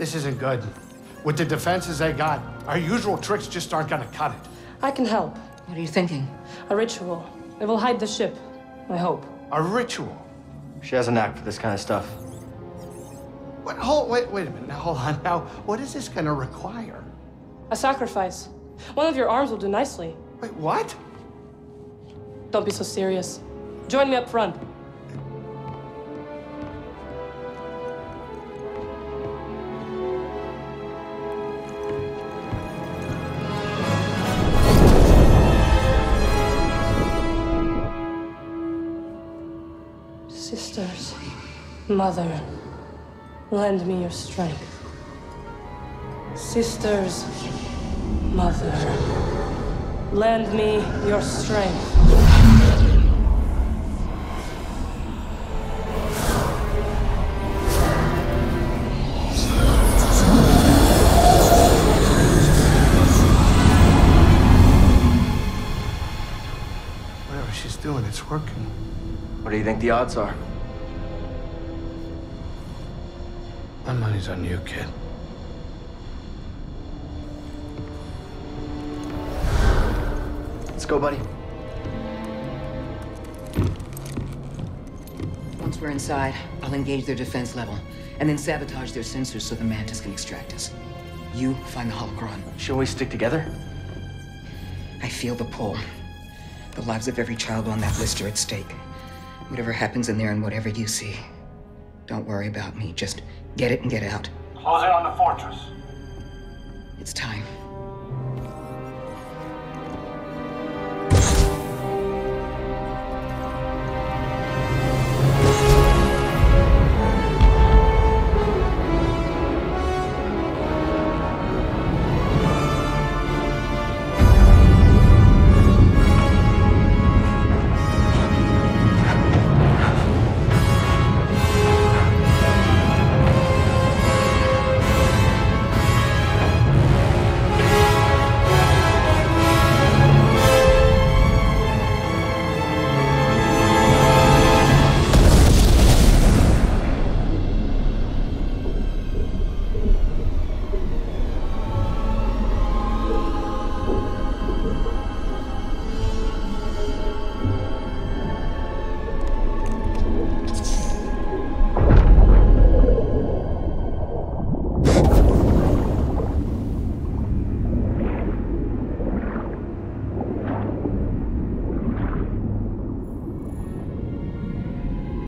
This isn't good. With the defenses they got, our usual tricks just aren't gonna cut it. I can help. What are you thinking? A ritual. It will hide the ship. I hope. A ritual. She has a knack for this kind of stuff. What, hold, wait, wait a minute. Now, hold on. Now, what is this gonna require? A sacrifice. One of your arms will do nicely. Wait, what? Don't be so serious. Join me up front. Sisters, mother, lend me your strength. Sisters, mother, lend me your strength. She's doing, it's working. What do you think the odds are? My money's on you, kid. Let's go, buddy. Once we're inside, I'll engage their defense level and then sabotage their sensors so the Mantis can extract us. You find the holocron. Shouldn't we stick together? I feel the pull. The lives of every child on that list are at stake. Whatever happens in there and whatever you see, don't worry about me. Just get it and get out. Close in on the fortress. It's time.